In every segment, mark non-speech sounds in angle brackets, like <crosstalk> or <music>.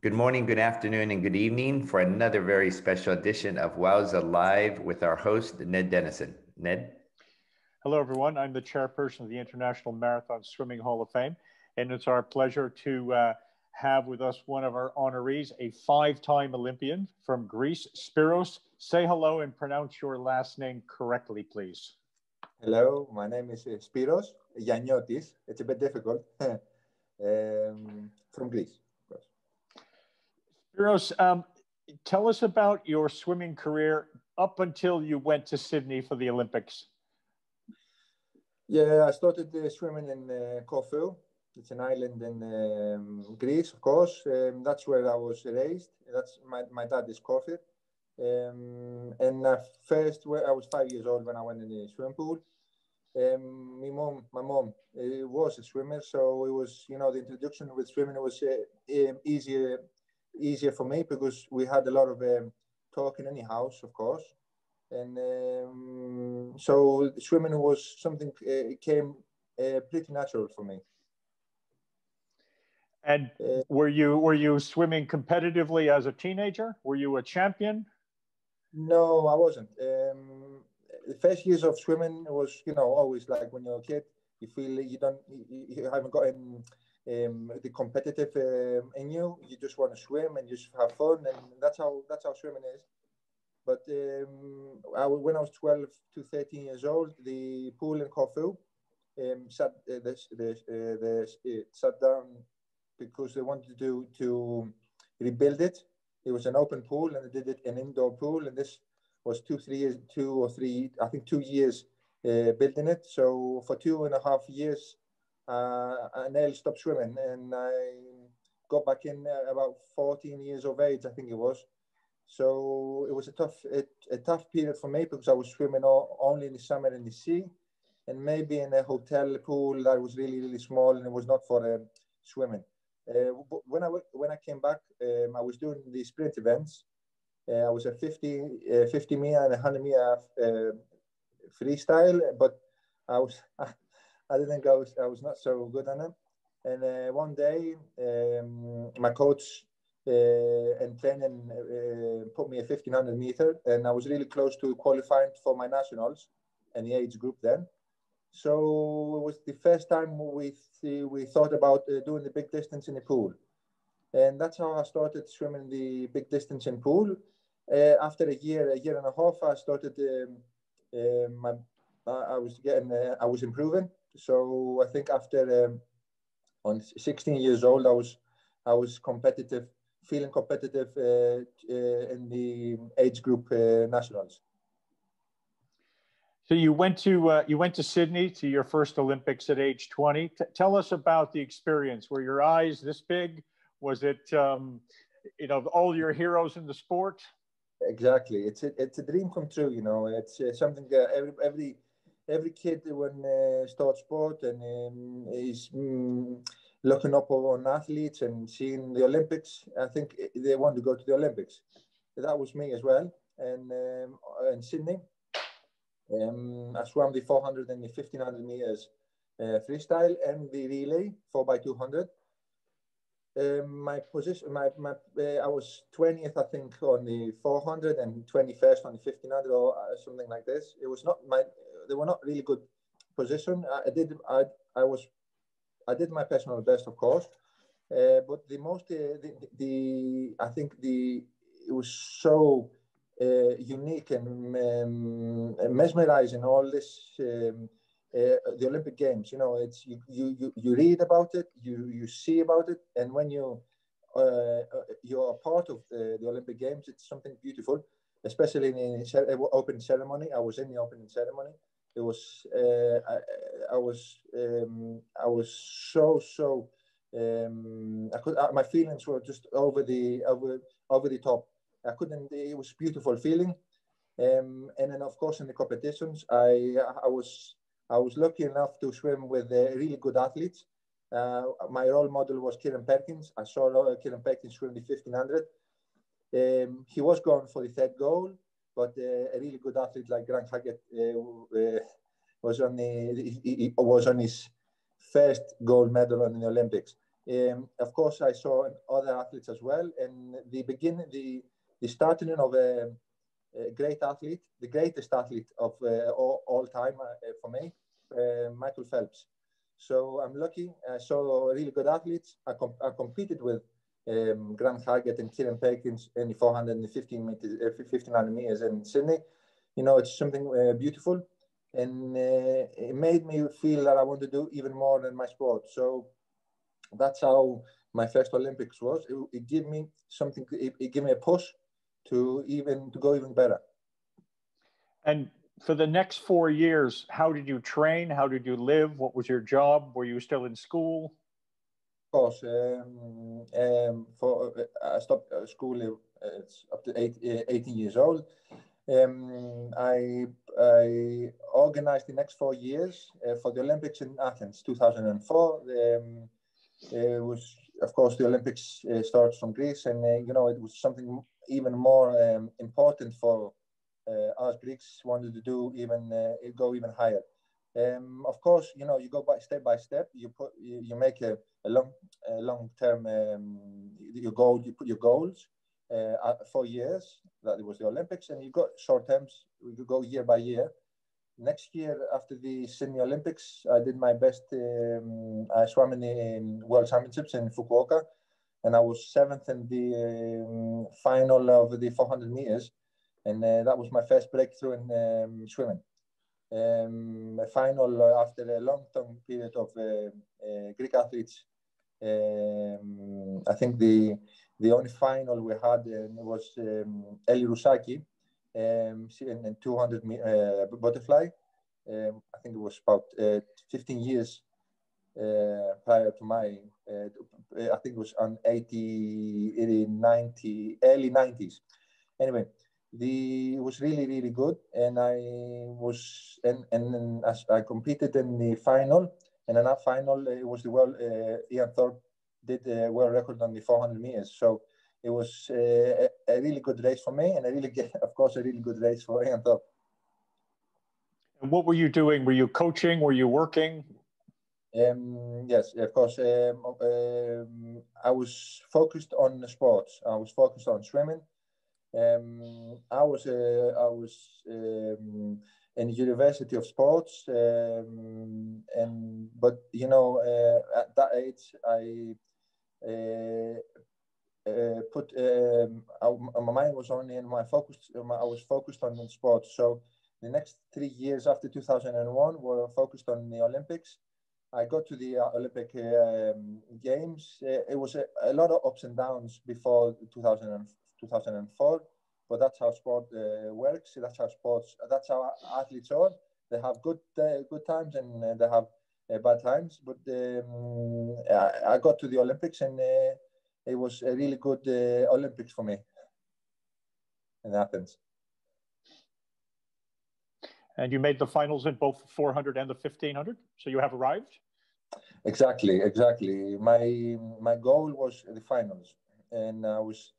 Good morning, good afternoon, and good evening for another very special edition of WOWSA Live with our host, Ned Denison. Ned? Hello, everyone. I'm the chairperson of the International Marathon Swimming Hall of Fame, and it's our pleasure to uh, have with us one of our honorees, a five time Olympian from Greece, Spyros. Say hello and pronounce your last name correctly, please. Hello, my name is uh, Spyros Gianniotis. It's a bit difficult. <laughs> um, from Greece. Spyros, um, tell us about your swimming career up until you went to Sydney for the Olympics. Yeah, I started uh, swimming in uh, Corfu. It's an island in um, Greece, of course. Um, that's where I was raised. That's my, my dad is Corfu. Um, and uh, first, I was five years old when I went in the swimming pool. Um, my mom, my mom uh, was a swimmer, so it was, you know, the introduction with swimming was uh, um, easier easier for me because we had a lot of um, talking in the house, of course. And um, so swimming was something uh, came uh, pretty natural for me. And uh, were you were you swimming competitively as a teenager? Were you a champion? No, I wasn't. Um, the first years of swimming was, you know, always like when you're a kid, you feel you don't, you, you haven't gotten um, the competitive um, in you. You just want to swim and you just have fun, and that's how that's how swimming is. But um, I, when I was 12 to 13 years old, the pool in Corfu um, sat uh, the, the, uh, it sat down because they wanted to to rebuild it. It was an open pool, and they did it an indoor pool, and this was two, three years, two or three, I think two years uh, building it. So for two and a half years, uh, and Neil stopped swimming, and I got back in about 14 years of age, I think it was. So it was a tough, a, a tough period for me because I was swimming all, only in the summer in the sea, and maybe in a hotel pool that was really, really small, and it was not for uh, swimming. Uh, when I when I came back, um, I was doing the sprint events. Uh, I was a 50, uh, 50 meter and a 100 meter uh, freestyle, but I was <laughs> I didn't think I was not so good on it. And uh, one day, um, my coach uh, and training uh, put me a 1500 meter, and I was really close to qualifying for my nationals and the age group then. So it was the first time we th- we thought about uh, doing the big distance in the pool, and that's how I started swimming the big distance in pool. Uh, after a year, a year and a half, I started. Um, uh, my, I was getting, I was improving, so I think after um, on 16 years old, I was I was competitive, feeling competitive uh, uh, in the age group uh, nationals. So you went to uh, you went to Sydney to your first Olympics at age 20. T- tell us about the experience. Were your eyes this big? Was it um, you know all your heroes in the sport? Exactly. It's a, it's a dream come true. You know, it's uh, something that every every every kid when uh, starts sport and um, is um, looking up on athletes and seeing the Olympics, I think they want to go to the Olympics. That was me as well. And um, in Sydney, um, I swam the 400 and the 1500 meters uh, freestyle and the relay 4 by 200 um, my position, my, my uh, I was 20th, I think, on the 400 and 21st on the 1500 or uh, something like this. It was not my, they were not really good position. I, I did, I, I was, I did my personal best, of course, uh, but the most, uh, the, the, I think the, it was so uh, unique and um, mesmerizing all this um, uh, the Olympic Games. You know, it's you, you you read about it, you you see about it, and when you uh, uh you're part of the, the, Olympic Games, it's something beautiful. Especially in the opening ceremony, I was in the opening ceremony. It was uh, I, I, was um, I was so so um, I could uh, my feelings were just over the over over the top. I couldn't. It was beautiful feeling. Um, and then, of course, in the competitions, I I was I was lucky enough to swim with uh, really good athletes. Uh, my role model was Kieran Perkins. I saw uh, Kieran Perkins swim the 1500. Um, he was going for the third goal, but uh, a really good athlete like Grant Hackett uh, uh, was on he, he was on his first gold medal in the Olympics. Um, of course, I saw other athletes as well, and the beginning, the the starting of a, a great athlete, the greatest athlete of uh, all, all, time uh, for me, uh, Michael Phelps. So I'm lucky. I saw really good athletes. I, com I competed with um, Grant Hackett and Kieran Perkins in the 415 meters, uh, 1500 meters in Sydney. You know, it's something uh, beautiful, and uh, it made me feel that I want to do even more than my sport. So that's how my first Olympics was. It, it gave me something. It, it gave me a push to even to go even better. And for the next four years, how did you train? How did you live? What was your job? Were you still in school? Course. Um, um, for uh, I stopped uh, school. Uh, up to eight, 18 years old. Um, I, I organized the next four years uh, for the Olympics in Athens, 2004. Um, it was, of course, the Olympics uh, starts from Greece, and uh, you know it was something even more um, important for uh, us Greeks wanted to do even uh, go even higher. Um, of course, you know you go by step by step. You put you, you make a, a long a long term um, your goal. You put your goals uh, for years. That it was the Olympics, and you got short terms. We could go year by year. Next year, after the Sydney Olympics, I did my best. Um, I swam in the World Championships in Fukuoka, and I was seventh in the um, final of the 400 meters, and uh, that was my first breakthrough in um, swimming. Um, final after a long-term period of uh, uh, Greek athletes. Um, I think the the only final we had was um, Eli Roussaki um, in, in 200 uh, butterfly. Um, I think it was about uh, 15 years uh, prior to my, uh, I think it was on 80, 80, 90, early 90s. Anyway, the it was really really good, and I was and and as I competed in the final, and in that final it was the world. Uh, Ian Thorpe did the world record on the 400 meters, so it was uh, a really good race for me, and a really, get <laughs> of course, a really good race for Ian Thorpe. And what were you doing? Were you coaching? Were you working? Um, yes, of course. Um, um, I was focused on the sports. I was focused on swimming. Um, I was uh, I was um, in University of Sports, um, and but you know uh, at that age I uh, uh put um, I, my mind was only in my focus. I was focused on sports. So the next three years after 2001 were focused on the Olympics I got to the uh, Olympic um, Games. Uh, it was a, a, lot of ups and downs before 2000 2004, but that's how sport uh, works. That's how sports. That's how athletes are. They have good uh, good times and uh, they have uh, bad times. But um, I, I, got to the Olympics and it was a really good Olympics for me in Athens. And you made the finals in both the 400 and the 1500. So you have arrived. Exactly, exactly. My my goal was the finals, and I was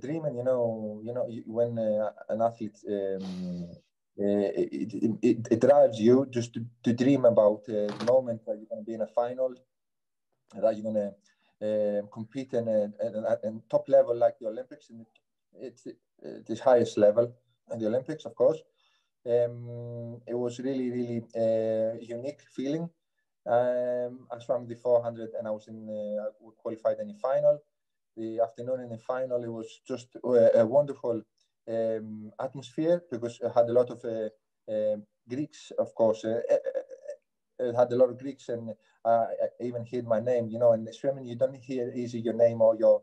dreaming. You know, you know, when uh, an athlete um, uh, it, it, it, drives you just to, to dream about uh, the moment that you're going to be in a final, that you're going to um, compete in a, a, a, top level like the Olympics, and it's the highest level in the Olympics, of course. Um, it was really, really uh, unique feeling. Um, I swam the 400 and I was in uh, qualified in the final. The afternoon in the final, it was just a, wonderful um, atmosphere because it had a lot of uh, um, Greeks, of course. Uh, uh, uh, it had a lot of Greeks, and I even heard my name. You know, in swimming, you don't hear easy your name or your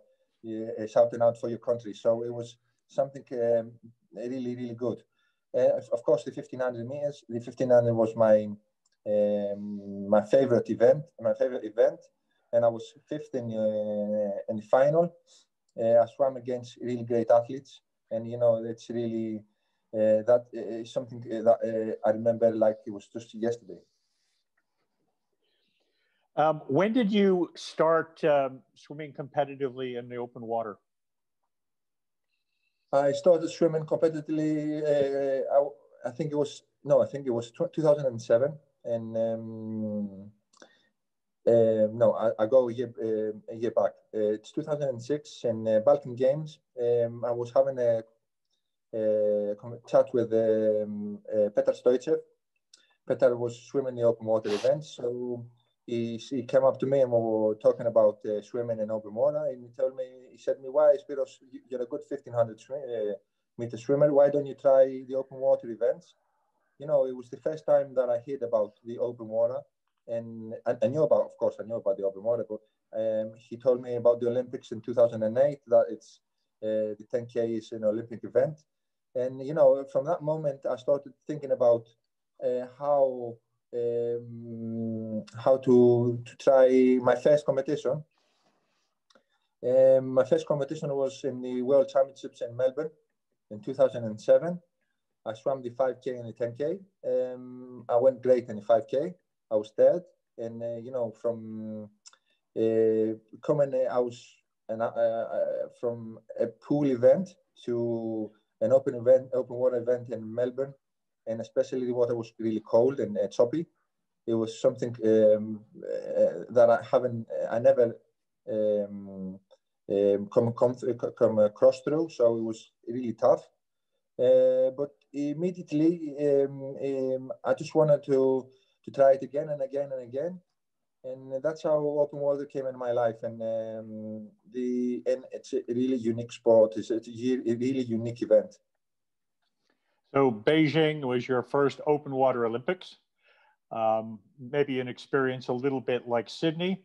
shouting out for your country. So it was something um, really, really good. Uh, of course, the 1500 meters. The 1500 was my um, my favorite event. My favorite event, and I was fifth in uh, in the final. Uh, I swam against really great athletes, and you know it's really uh, that is something that uh, I remember like it was just yesterday. Um, when did you start um, swimming competitively in the open water? I started swimming competitively. Uh, I, I, think it was no, I think it was 2007, and um, Um, no, I, I, go a year, uh, a year back. Uh, it's 2006 in uh, Balkan Games. Um, I was having a, a chat with um, uh, Petar Stoychev. Petar was swimming the open water event, so he, he came up to me and we were talking about uh, swimming in open water. And he told me, he said to me, "Why, Spyros, you're a good 1500 swim, meter swimmer. Why don't you try the open water events?" You know, it was the first time that I heard about the open water and I, I, knew about, of course, I knew about the open water, but um, he told me about the Olympics in 2008 that it's uh, the 10k is an Olympic event, and you know, from that moment, I started thinking about uh, how um, how to to try my first competition. Um, my first competition was in the World Championships in Melbourne in 2007. I swam the 5K and the 10K. Um, I went great in the 5K. I was third, and uh, you know from uh, coming, uh, I was an, from a pool event to an open event, open water event in Melbourne, and especially the water was really cold and choppy. It was something um, that I haven't, I never um, um, come, come, come across through. So it was really tough. Uh, but immediately, um, um, I just wanted to to try it again and again and again. And that's how open water came in my life. And um, the and it's a really unique sport. It's, it's a really unique event. So Beijing was your first open water Olympics. Um, maybe an experience a little bit like Sydney.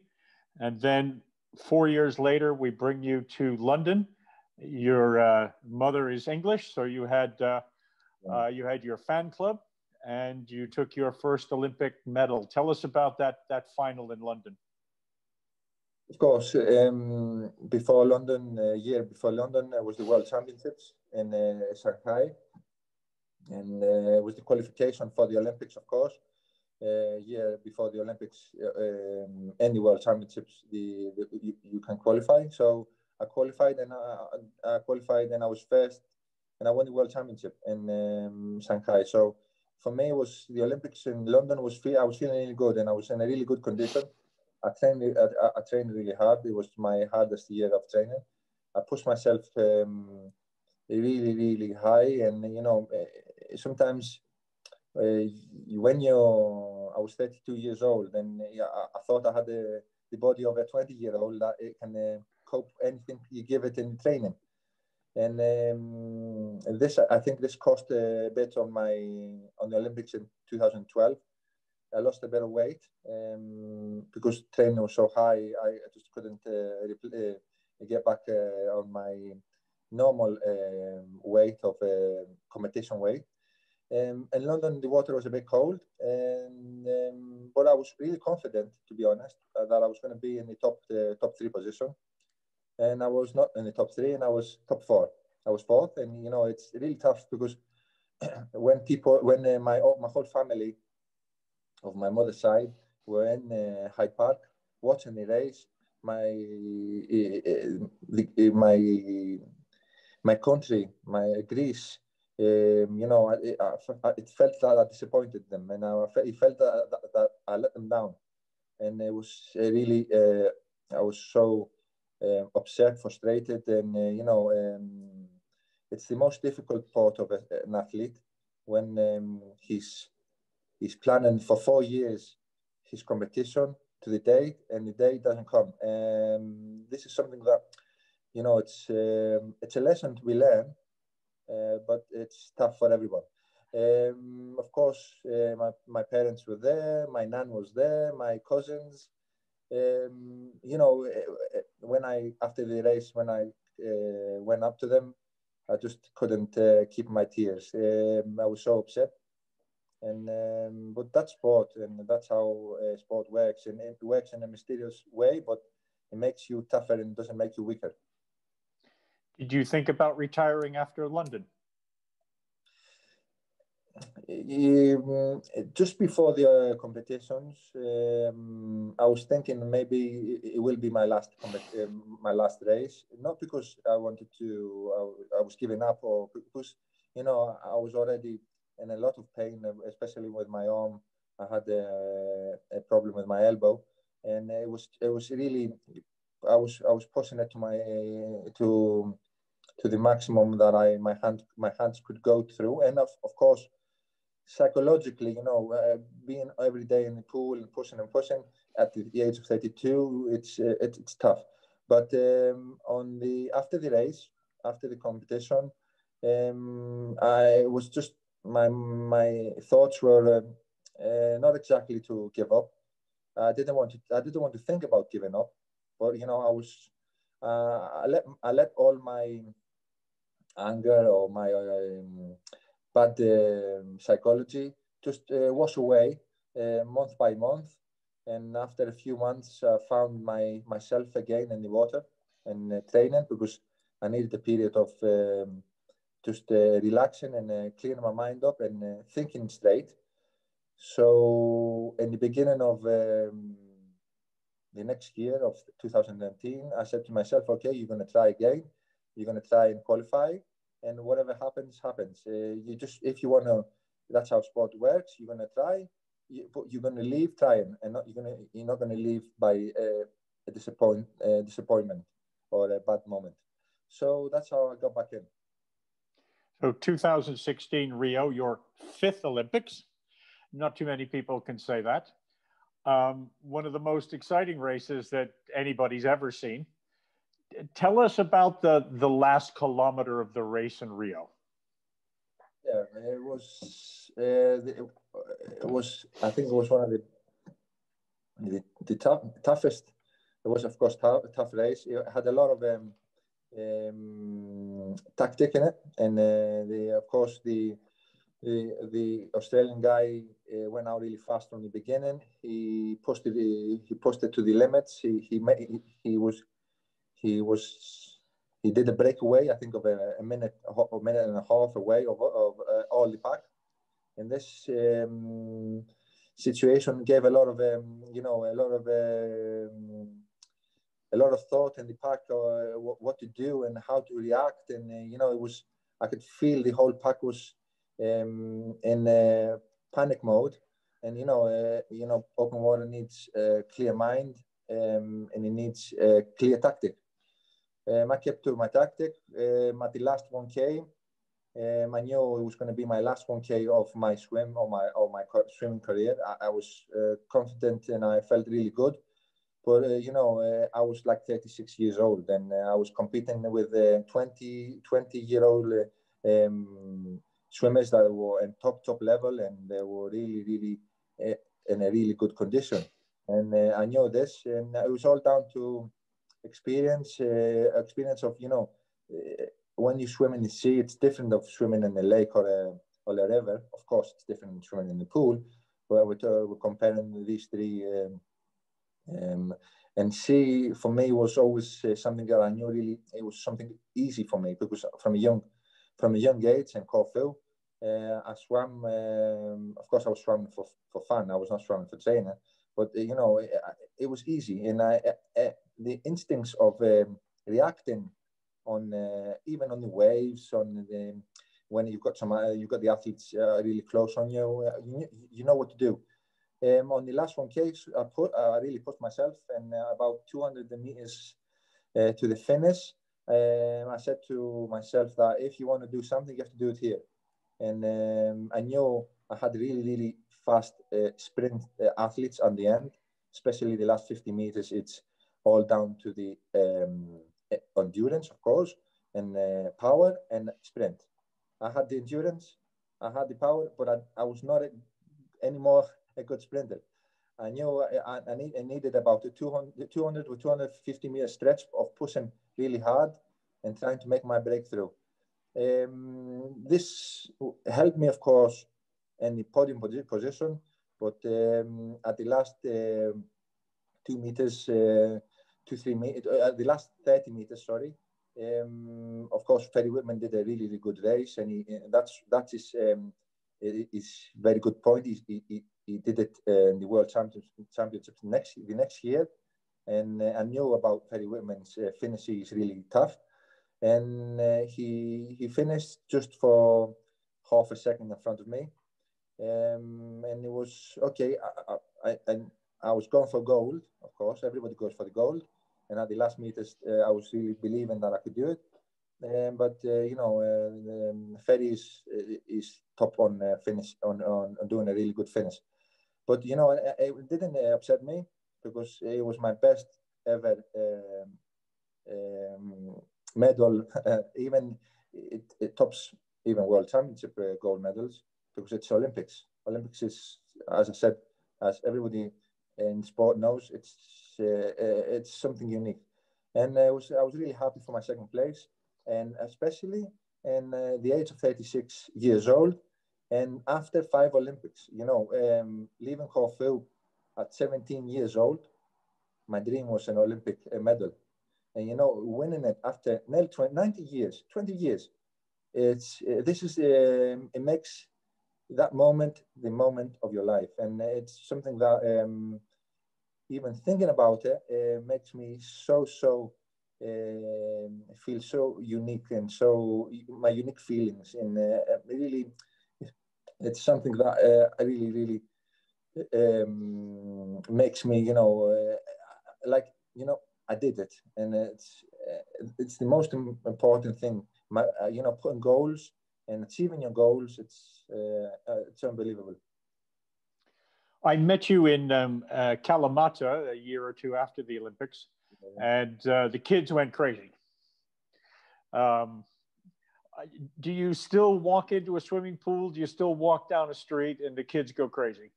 And then four years later, we bring you to London. Your uh, mother is English, so you had uh, uh, you had your fan club and you took your first Olympic medal. Tell us about that that final in London. Of course, um, before London, a year before London, uh, was the World Championships in uh, Shanghai, and uh, it was the qualification for the Olympics, of course. Uh, year before the Olympics uh, um, World Championships, the, the you, you, can qualify. So I qualified and I, I, qualified and I was first, and I won the World Championship in um, Shanghai. So for me, was the Olympics in London was free. I was feeling really good and I was in a really good condition. I trained, I, I trained really hard. It was my hardest year of training. I pushed myself um, really, really high. And, you know, eh, sometimes uh, when you're, I was 32 years old and I, I thought I had the, the body of a 20 year old that it can uh, cope anything you give it in training and um, this I think this cost a bit on my on the Olympics in 2012. I lost a bit of weight um, because training was so high. I just couldn't uh, uh, get back uh, on my normal um, weight of uh, competition weight. Um, in London, the water was a bit cold, and um, but I was really confident, to be honest, that I was going to be in the top uh, top three position and I was not in the top three, and I was top four. I was fourth, and you know it's really tough because <clears throat> when people, when uh, my my whole family of my mother's side were in uh, Hyde Park watching the race, my uh, my my country, my Greece, um, you know, it, it felt that I disappointed them, and I it felt that, that, that I let them down, and it was really uh, I was so uh, upset, frustrated, and uh, you know, um, it's the most difficult part of a, an athlete when um, he's he's planning for four years his competition to the date, and the day doesn't come. Um, this is something that you know it's um, it's a lesson we learn, uh, but it's tough for everyone. Um, of course, uh, my, my parents were there, my nan was there, my cousins, um, you know, when I after the race, when I uh, went up to them, I just couldn't uh, keep my tears. Um, I was so upset, and um, but that's sport, and that's how uh, sport works, and it works in a mysterious way, but it makes you tougher and doesn't make you weaker. Did you think about retiring after London? Um, just before the uh, competitions, um, I was thinking maybe it will be my last um, my last race. Not because I wanted to, I, I, was giving up, or because you know I was already in a lot of pain, especially with my arm. I had a, a problem with my elbow, and it was it was really I was I was pushing it to my to to the maximum that I my hand my hands could go through, and of, of course psychologically, you know, uh, being every day in the pool and pushing and pushing at the, age of 32, it's uh, it, it's tough. But um, on the after the race, after the competition, um, I was just my my thoughts were uh, uh, not exactly to give up. I didn't want to I didn't want to think about giving up, but you know I was uh, I let I let all my anger or my um, bad um, psychology just uh, wash away uh, month by month. And after a few months, I found my myself again in the water and uh, training because I needed a period of um, just uh, relaxing and uh, clearing my mind up and uh, thinking straight. So in the beginning of um, the next year of 2019, I said to myself, okay, you're going to try again. You're going to try and qualify and whatever happens, happens. Uh, you just, if you want to, that's how sport works. You're going to try, you, but you're going to leave trying, and not you're to, you're not going to leave by uh, a disappoint, uh, disappointment or a bad moment. So that's how I got back in. So 2016 Rio, your fifth Olympics. Not too many people can say that. Um, one of the most exciting races that anybody's ever seen tell us about the the last kilometer of the race in Rio. Yeah, it was uh, it was I think it was one of the the, the tough, toughest. It was of course tough, tough race. It had a lot of um, um, tactic in it, and uh, the of course the the, the Australian guy uh, went out really fast from the beginning. He pushed it. He, he pushed it to the limits. He he, made, he was he was he did a breakaway, I think of a, a minute, a minute and a half away of, of uh, all the pack. And this um, situation gave a lot of, um, you know, a lot of, um, a lot of thought in the pack, uh, what, to do and how to react. And uh, you know, it was, I could feel the whole pack was um, in panic mode. And you know, uh, you know, open water needs a clear mind um, and it needs a clear tactic. Um, I kept to my tactic. Um, at the last 1K, um, I knew it was going to be my last 1K of my swim or my or my swimming career. I, I was uh, confident and I felt really good. But uh, you know, uh, I was like 36 years old, and uh, I was competing with uh, 20 20 year old uh, um, swimmers that were in top top level, and they were really really in a really good condition. And I knew this, and it was all down to experience uh, experience of you know uh, when you swim in the sea it's different of swimming in a lake or a or a river of course it's different than swimming in the pool but we're, uh, we're comparing these three um, um, and sea for me was always uh, something that I knew really it was something easy for me because from a young from a young age in Corfu uh, I swam um, of course I was swimming for, for fun. I was not swimming for training but uh, you know it, it was easy. And I, I the instincts of um, reacting on uh, even on the waves on the when you've got some uh, you've got the athletes uh, really close on you, uh, you, you know what to do. Um, on the last one case I put I really pushed myself and uh, about 200 meters uh, to the finish. Um, I said to myself that if you want to do something you have to do it here. And um, I knew I had really really fast sprint athletes on the end especially the last 50 meters. It's all down to the um, endurance, of course, and uh, power and sprint. I had the endurance, I had the power, but I, I was not anymore a good sprinter. I knew I, I, need, I needed about a 200, 200 to 250 meter stretch of pushing really hard and trying to make my breakthrough. Um, this helped me, of course, in the podium position, but um, at the last uh, two meters, uh, two, three meters, uh, the last 30 meters, sorry. Um, of course, Ferry Weertman did a really, really good race, and he, that's that is um, is very good point. He, he, he did it uh, in the World Championships, next the next year, and uh, I knew about Ferry Weertman's uh, finish. He's really tough, and uh, he he finished just for half a second in front of me, um, and it was okay. I, I, I, I was going for gold, of course. Everybody goes for the gold. And at the last meters, uh, I was really believing that I could do it. Um, but uh, you know, uh, um, Ferry is, is top on uh, finish on, on, on doing a really good finish. But you know, it, it didn't upset me because it was my best ever um, um, medal. <laughs> even it, it, tops even world championship gold medals because it's Olympics. Olympics is, as I said, as everybody in sport knows, it's uh, it's something unique. And I was I was really happy for my second place, and especially in uh, the age of 36 years old, and after five Olympics, you know, um, leaving Corfu at 17 years old, my dream was an Olympic medal. And, you know, winning it after 90 years, 20 years, it's, uh, this is, uh, it makes that moment the moment of your life. And it's something that um, even thinking about it makes me so, so uh, feel so unique and so my unique feelings and uh, really it's something that uh, really, really um, makes me, you know, uh, like, you know, I did it. And it's, uh, it's the most important thing. My, uh, you know, putting goals and achieving your goals, it's, it's unbelievable. I met you in um, Kalamata a year or two after the Olympics, and the kids went crazy. Um, do you still walk into a swimming pool? Do you still walk down a street and the kids go crazy?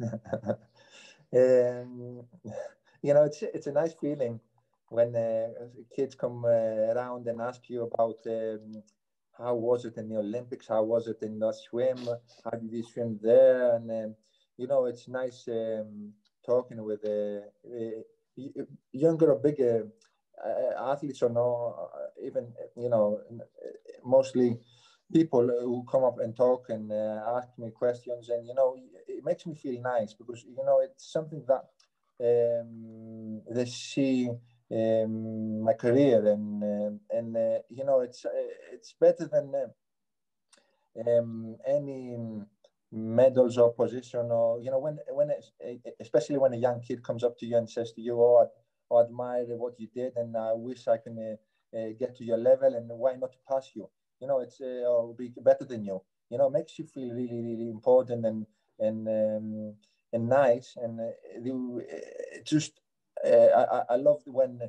<laughs> um, you know, it's it's a nice feeling when uh, kids come uh, around and ask you about um, how was it in the Olympics, how was it in the swim, how did you swim there, and um, you know, it's nice um, talking with uh, uh younger or bigger uh, athletes or no, uh, even you know, mostly people who come up and talk and uh, ask me questions, and you know, it makes me feel nice because you know it's something that um, they see um, my career, and and uh, you know, it's it's better than um, any medals or position or you know when when especially when a young kid comes up to you and says to you, "Oh, or admire what you did, and I wish I can uh, uh, get to your level, and why not pass you? You know, it's uh, or be better than you. You know, makes you feel really, really important and and um, and nice, and just I, I love when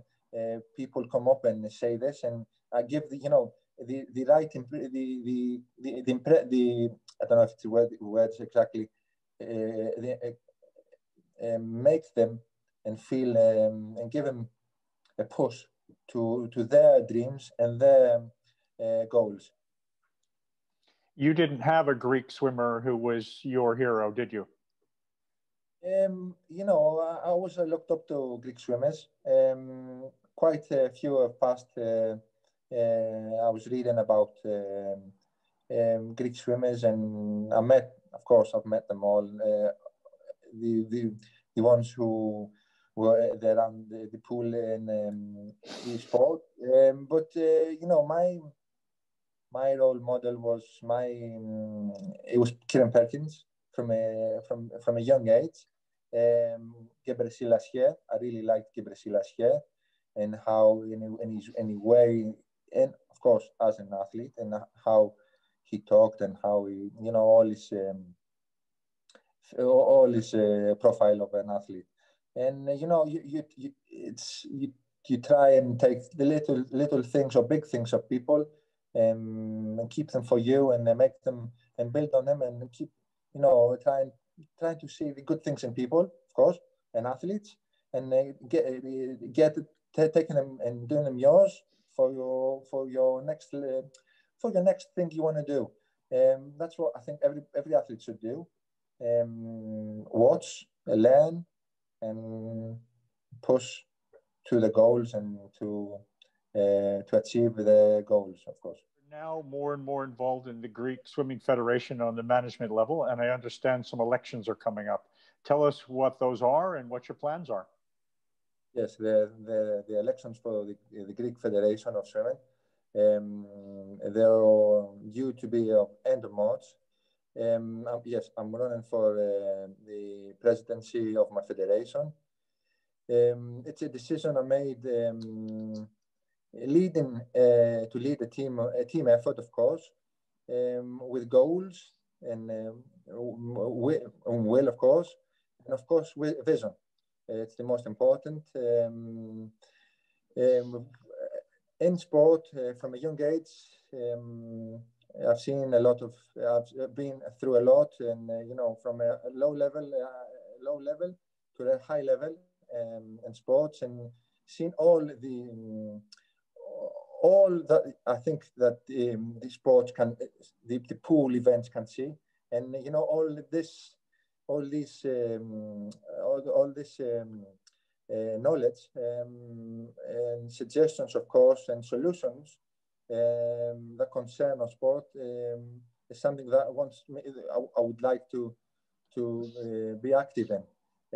people come up and say this, and I give the you know the the right the the the the, the, the I don't know if it's words exactly uh, uh, make them and feel um, and give them a push to to their dreams and their uh, goals. You didn't have a Greek swimmer who was your hero, did you? Um, you know, I always looked up to Greek swimmers. Um, quite a few have passed. Uh, uh, I was reading about um, um, Greek swimmers, and I met, of course, I've met them all. Uh, the the the ones who were there on the, the pool in um, the sport. Um, but uh, you know, my my role model was my um, it was Kieran Perkins from a from from a young age. Um, Gebrselassie, I really liked Gebrselassie and how in, in his any way, and of course as an athlete, and how he talked and how he, you know, all his um, all his uh, profile of an athlete. And uh, you know you, you, you it's you, you try and take the little little things or big things of people um, and keep them for you and uh, make them and build on them and keep you know trying trying to see the good things in people of course and athletes and uh, get get taking them and doing them yours for your for your next uh, for your next thing you want to do um, that's what I think every every athlete should do um, watch learn and push to the goals and to uh, to achieve the goals, of course. Now more and more involved in the Greek Swimming Federation on the management level, and I understand some elections are coming up. Tell us what those are and what your plans are. Yes, the, the, the elections for the, the Greek Federation of Swimming, um, they're due to be of end of March. Um, yes, I'm running for uh, the presidency of my federation. Um, it's a decision I made um, leading uh, to lead a team a team effort, of course, um, with goals and um, will, of course, and of course with vision. It's the most important. Um, um, in sport, uh, from a young age, um, I've seen a lot of, I've been through a lot, and uh, you know, from a, low level, uh, low level to a high level um, in sports, and seen all the um, all that I think that um, the sports can, the, the pool events can see, and you know all this, all this, um, all, all this um, knowledge um, and suggestions, of course, and solutions um, that concern our sport um, is something that I, I, would like to to uh, be active in.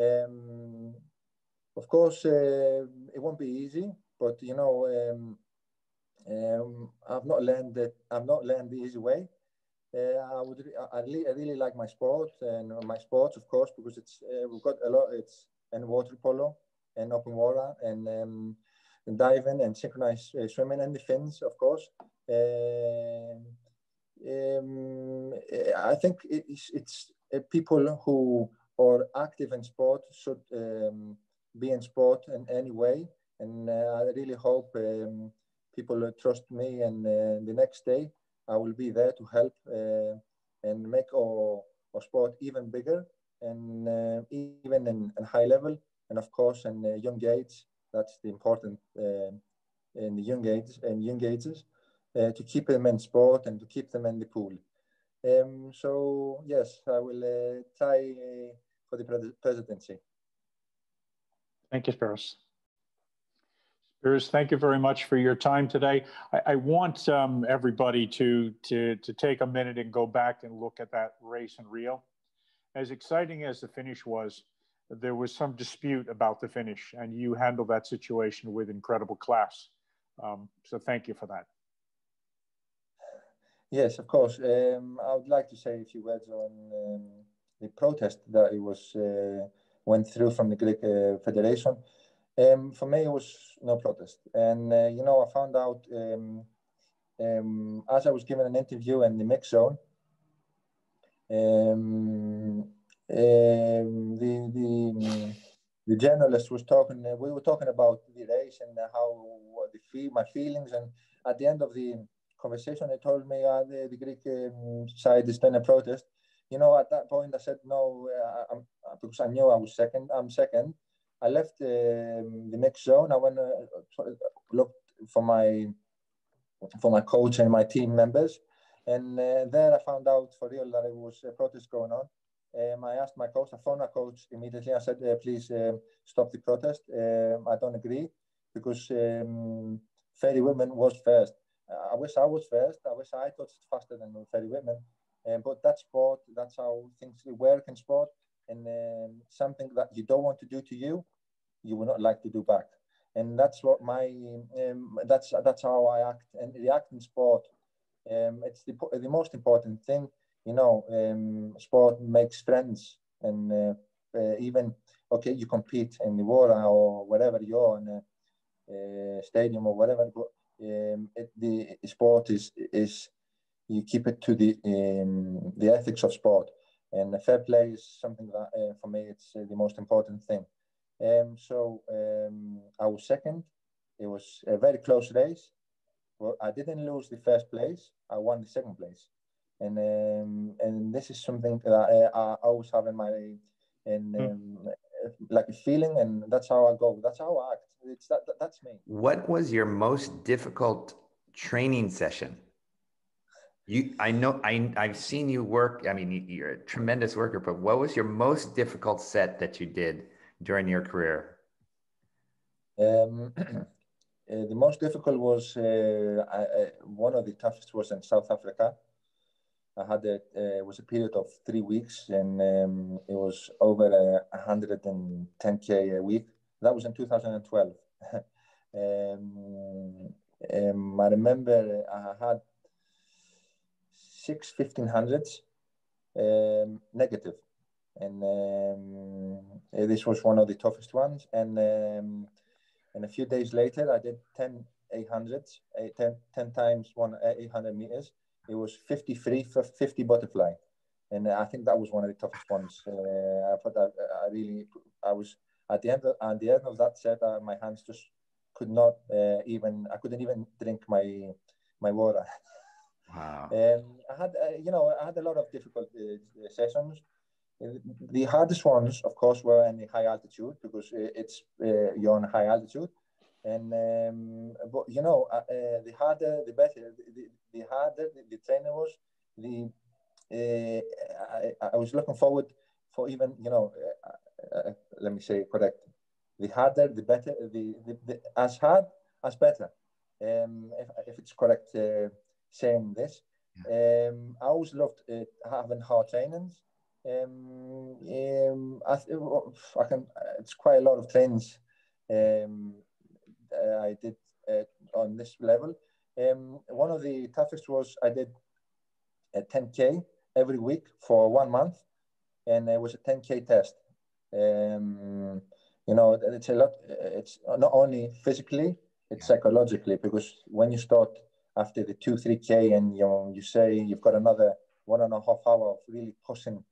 Um, of course, uh, it won't be easy, but you know, um, um, I've not learned that I've not learned the easy way. Uh, I would I really, I really like my sport and my sports, of course, because it's uh, we've got a lot. It's and water polo and open water and um, diving and synchronized uh, swimming and the fins, of course. Um, um, I think it's, it's uh, people who are active in sport should um, be in sport in any way. And uh, I really hope um, people trust me. And uh, the next day, I will be there to help uh, and make our, our sport even bigger and uh, even in, in high level. And of course, in young age, that's the important in the young age and young ages uh, to keep them in sport and to keep them in the pool. Um, so yes, I will uh, try uh, for the presidency. Thank you, Spyros. Spyros, thank you very much for your time today. I, I want um, everybody to, to, to take a minute and go back and look at that race in Rio. As exciting as the finish was, there was some dispute about the finish, and you handled that situation with incredible class. Um, so thank you for that. Yes, of course. Um, I would like to say a few words on um, the protest that it was uh, went through from the Greek uh, Federation. Um, for me, it was no protest, and uh, you know, I found out um, um, as I was given an interview in the mix zone. Um, the the the journalist was talking. Uh, we were talking about the race and how the my feelings, and at the end of the conversation, they told me uh, the, the Greek um, side is doing a protest. You know, at that point, I said no uh, uh, because I knew I was second. I'm second. I left um, the mix zone. I went uh, looked for my for my coach and my team members, and uh, there I found out for real that it was a protest going on. Um, I asked my coach, I phoned my coach immediately. I said, uh, please um, stop the protest. Um, I don't agree because um, Ferry Weertman was first. I wish I was first. I wish I touched faster than Ferry Weertman. Um, but that's sport. That's how things work in sport. And um, something that you don't want to do to you, you will not like to do back. And that's what my that's that's how I act and react in sport. It's the the most important thing you know, um, sport makes friends, and uh, uh, even okay, you compete in the water or whatever you're in a, stadium or whatever, but um, it, the sport is is you keep it to the um, the ethics of sport, and fair play is something that uh, for me it's uh, the most important thing. Um, so um, I was second. It was a very close race. Well, I didn't lose the first place. I won the second place and um, and this is something that I, I always have in my in hmm. um, like a feeling, and that's how I go. That's how I act. It's that, that that's me. What was your most difficult training session? You, I know, I, I've seen you work. I mean, you're a tremendous worker, but what was your most difficult set that you did during your career? Um, <clears throat> uh, the most difficult was uh, I, I, one of the toughest was in South Africa. I had a, uh, it was a period of three weeks and um, it was over a 110k a week. That was in 2012. <laughs> um, um, I remember I had six 1500s um, negative, and um, this was one of the toughest ones. And um, and a few days later, I did 10 800s, 10, 10 times one 800 meters. It was 53 for 50 butterfly, and I think that was one of the toughest ones. Uh, I thought I, I really I was at the end of, at the end of that set, uh, my hands just could not uh, even I couldn't even drink my my water. <laughs> Wow. Um, I had uh, you know I had a lot of difficult uh, sessions. The hardest ones, of course, were in the high altitude because it's uh, you're on high altitude, and um, but you know uh, uh, the harder the better. The, the harder the, the trainer was, the I, I was looking forward for even you know let me say correct the harder, the better, the, the, the as hard as better. Um, if, if it's correct uh, saying this. Um, I always loved uh, having hard trainings. Um, um, I, I can. It's quite a lot of trainings um, I did uh, on this level. Um, one of the toughest was I did a 10k every week for one month, and it was a 10k test. Um, you know, it's a lot. It's not only physically, it's psychologically because when you start after the two, three k, and you you say you've got another one and a half hour of really pushing,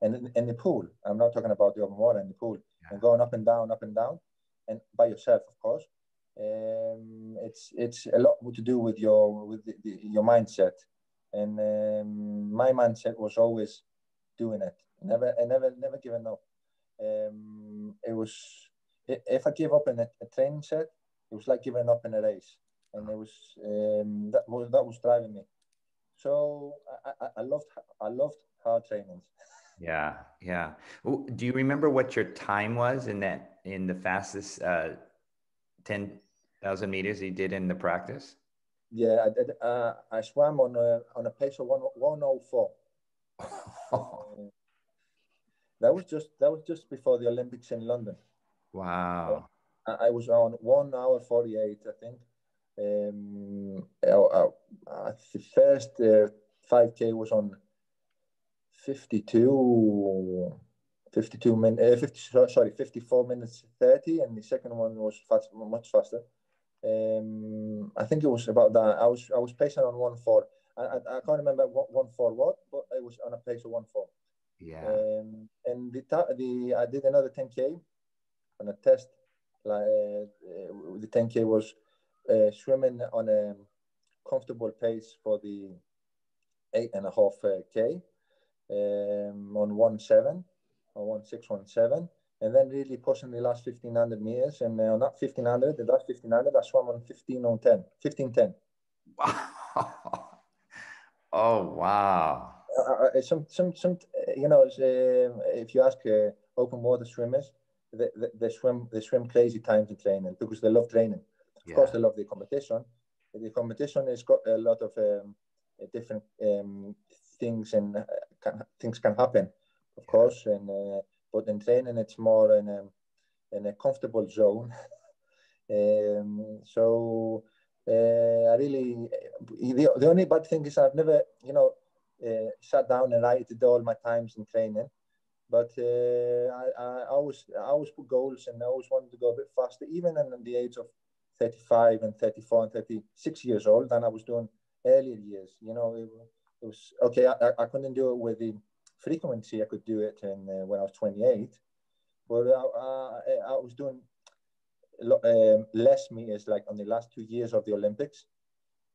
and in, in the pool. I'm not talking about the open water in the pool yeah. and going up and down, up and down, and by yourself, of course. Um, it's it's a lot to do with your with the, the, your mindset, and um, my mindset was always doing it, never, I never, never giving up um, it was if I gave up in a, a, training set, it was like giving up in a race, and it was um, that was that was driving me. So I, I, I loved I loved hard trainings. <laughs> Yeah, yeah. Do you remember what your time was in that in the fastest uh, ten thousand meters he did in the practice? Yeah, I did. Uh, I swam on a on a pace of one one oh four. <laughs> That was just that was just before the Olympics in London. Wow. So I, I, was on one hour forty eight, I think. Um, uh, uh, the first uh, five uh, k was on 52, 52 minutes. Uh, 50, sorry, fifty four minutes thirty, and the second one was fast, much faster. Um, I think it was about that. I was I was pacing on one four. I, I, I can't remember what one four what, but it was on a pace of one four. Yeah. Um, and the, the I did another 10k on a test. Like uh, the 10k was uh, swimming on a comfortable pace for the eight and a half uh, k um, on one seven or one six one seven, and then really pushing the last 1500 meters. And uh, on that 1500, the last 1500, I swam on 15 on 10, 15 10. Wow. <laughs> oh wow. Uh, uh, some some some you know, if you ask uh, open water swimmers, they, they, they, swim they swim crazy times in training because they love training. Of yeah. course, they love the competition. The competition has got a lot of um, different um, things and uh, can, things can happen, of course. And uh, but in training, it's more in a in a comfortable zone. <laughs> Um, so uh, I really the, the only bad thing is I've never you know uh, sat down and wrote all my times in training. But uh, I, I always I always put goals and I always wanted to go a bit faster, even in the age of 35 and 34 and 36 years old than I was doing earlier years. You know, it, it was okay. I, I couldn't do it with the frequency I could do it in, uh, when I was 28, but I, I, I was doing um, less meters like on the last two years of the Olympics.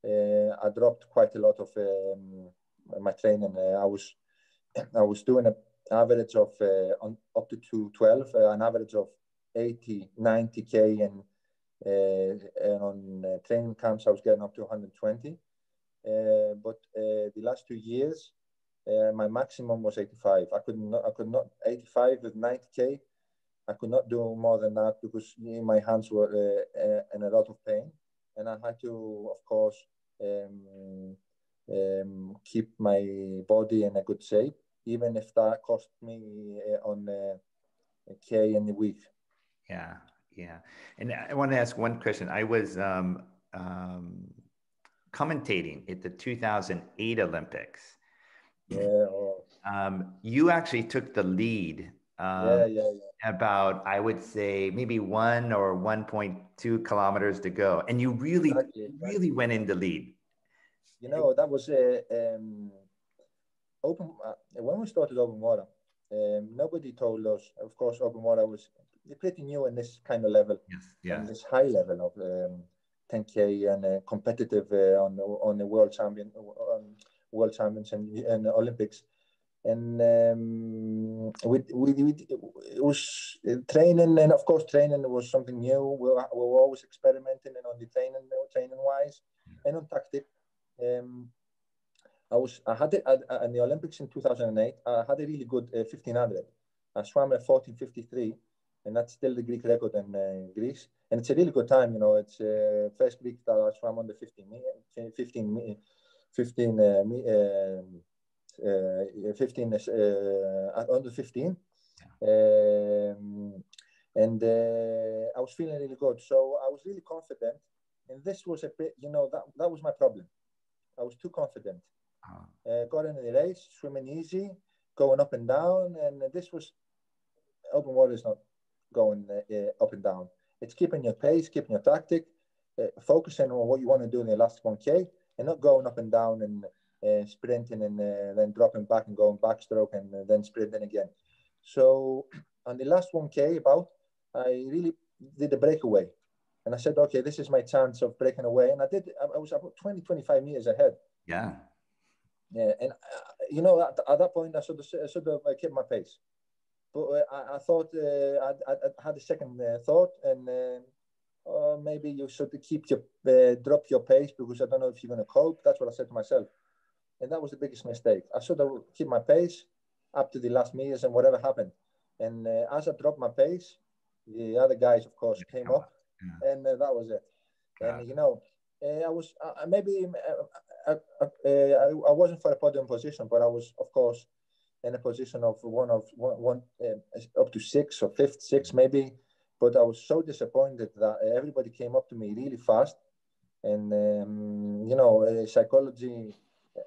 Uh, I dropped quite a lot of um, my training. Uh, I was <clears throat> I was doing an average of uh, on up to 212, uh, an average of 80, 90 k, and, and on training camps I was getting up to 120. but the last two years, my maximum was 85. I could not I could not 85 with 90 k. I could not do more than that because my hands were uh, in a lot of pain, and I had to, of course, um, um, keep my body in a good shape, even if that cost me uh, on uh, a K in the week. Yeah, yeah. And I want to ask one question. I was um, um, commentating at the 2008 Olympics, Yeah. Um, you actually took the lead. Um, yeah, yeah, yeah. About, I would say, maybe one or 1.2 kilometers to go. And you really, exactly. really went in the lead. You know, that was a um, open, uh, when we started open water, um, nobody told us, of course, open water was pretty new in this kind of level, yes, yes. this high level of um, 10k and uh, competitive uh, on on the world champion, um, world champions and, and Olympics, and um, we, we, we, it was training, and of course, training was something new. We were, we were always experimenting and on the training, training wise, and on tactic. Um, I was I had it at, at, the Olympics in 2008. I had a really good uh, 1500. I swam at 1453, and that's still the Greek record in uh, Greece. And it's a really good time. You know, it's uh, first Greek that I swam on under 15 15 15 uh, um, uh, 15 uh, under 15. Um, and uh, I was feeling really good. So I was really confident. And this was a bit, you know, that, that was my problem. I was too confident. Uh-huh. Uh, got into the race, swimming easy, going up and down, and this was open water is not going uh, uh, up and down. It's keeping your pace, keeping your tactic, uh, focusing on what you want to do in the last 1k, and not going up and down and uh, sprinting and uh, then dropping back and going backstroke and then sprinting again. So on the last 1k, about I really did a breakaway. And I said, okay, this is my chance of breaking away. And I did, I was about 20, 25 meters ahead. Yeah. Yeah, and uh, you know, at, at, that point, I should have, I should have uh, kept my pace. But uh, I, I, thought uh, I, I, had a second uh, thought, and uh, maybe you should keep your uh, drop your pace because I don't know if you're going to cope. That's what I said to myself, and that was the biggest mistake. I should have kept my pace up to the last meters and whatever happened. And uh, as I dropped my pace, the other guys, of course, came up, yeah. and uh, that was it. And you know, I was maybe I, I, I wasn't for a podium position, but I was, of course, in a position of one of one, one uh, up to six or fifth, six maybe. But I was so disappointed that everybody came up to me really fast, and um, you know, uh, psychology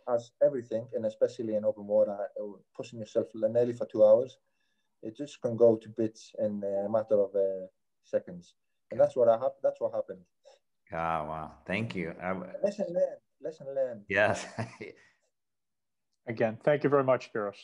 has everything, and especially in open water, uh, pushing yourself nearly for two hours, it just can go to bits in a matter of uh, seconds, and that's what I ha- That's what happened. Ah, wow! Thank you. I, lesson learned. Lesson learned. Yes. <laughs> Again, thank you very much, Spyros.